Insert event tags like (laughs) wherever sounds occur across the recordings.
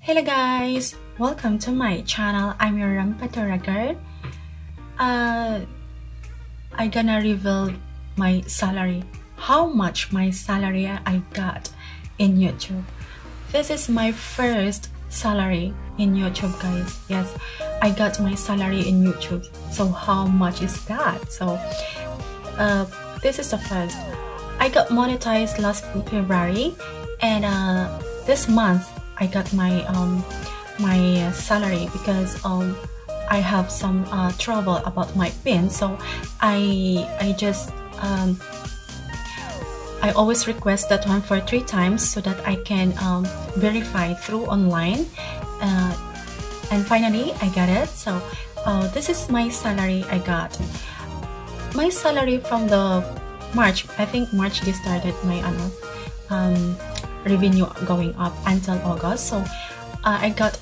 Hello guys, welcome to my channel. I'm your Rampadora girl. Uh, I gonna reveal my salary, how much my salary I got in YouTube. This is my first salary in YouTube guys. Yes, I got my salary in YouTube. So how much is that? So uh, this is the first. I got monetized last February and uh, this month I got my um, my salary because um, I have some uh, trouble about my PIN. So I I just um, I always request that one for three times so that I can um, verify through online. Uh, and finally I got it. So uh, this is my salary I got. My salary from the March I think March they started my ano, um, revenue going up until August. So uh, I got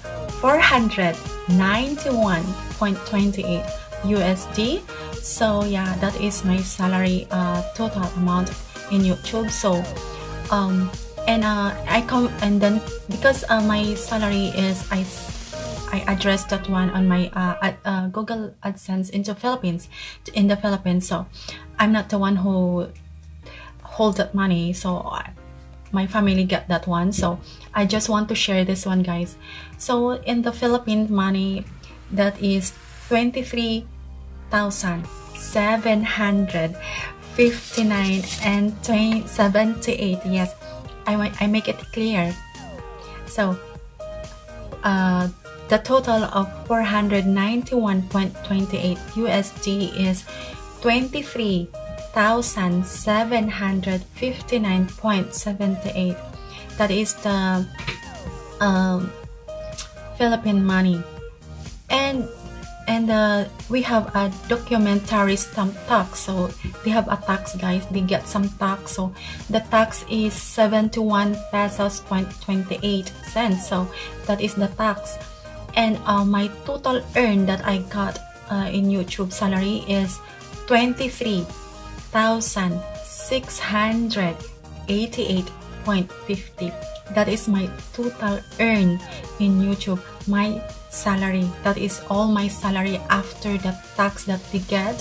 491.28 USD. So yeah, that is my salary uh, total amount in YouTube. So um, and uh, I come and then because uh, my salary is I I addressed that one on my uh, at, uh, Google AdSense into Philippines in the Philippines. So I'm not the one who hold that money. So my family get that one. So i just want to share this one guys. So in the philippine money that is 23,759 and 78 yes i i make it clear. So uh the total of 491.28 usd is 23 1,759.78. That is the um, Philippine money. And and uh, we have a documentary stamp tax. So they have a tax, guys. They get some tax. So the tax is 71 pesos point 28 cents. So that is the tax. And uh, my total earn that I got uh, in YouTube salary is 23 1,688.50. That is my total earn in YouTube. My salary. That is all my salary after the tax that we get.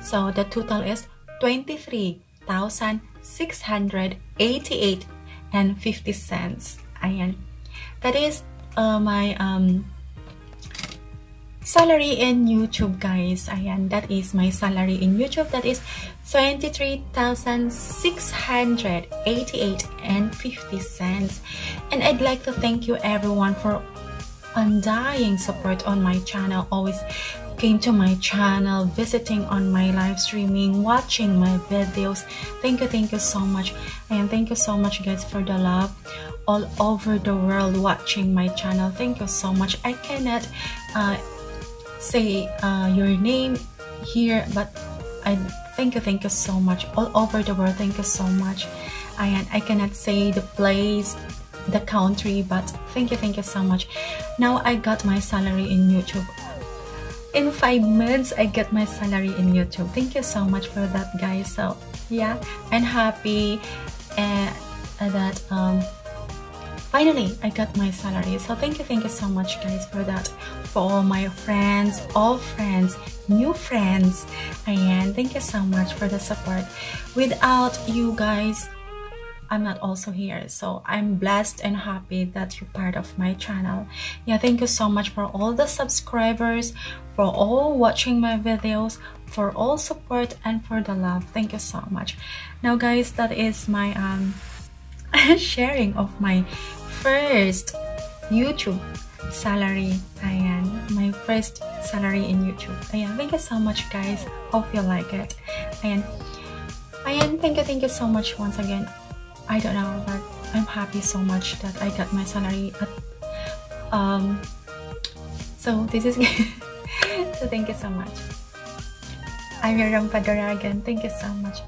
So the total is 23,688 and 50 cents. Ayan. That is uh, my um, salary in YouTube guys ayan that is my salary in YouTube that is 23,688 and 50 cents. And I'd like to thank you everyone for undying support on my channel. Always came to my channel visiting on my live streaming watching my videos. Thank you thank you so much. And thank you so much guys for the love all over the world watching my channel. Thank you so much. I cannot uh, say uh, your name here but I thank you thank you so much. All over the world thank you so much. I, I cannot say the place the country but thank you thank you so much. Now I got my salary in YouTube. In five months I get my salary in YouTube. Thank you so much for that guys. So yeah I'm happy uh, that um finally i got my salary. So thank you thank you so much guys for that. For all my friends all friends new friends and thank you so much for the support. Without you guys I'm not also here. So I'm blessed and happy that you're part of my channel. Yeah thank you so much for all the subscribers for all watching my videos for all support and for the love. Thank you so much. Now guys that is my um (laughs) sharing of my first YouTube salary. Ayan, my first salary in YouTube. Ayan, thank you so much guys. Hope you like it. Ayan, ayan, thank you, thank you so much once again. I don't know, but I'm happy so much that I got my salary at, um, so this is, (laughs) so thank you so much. I'm your Rampadora again. Thank you so much.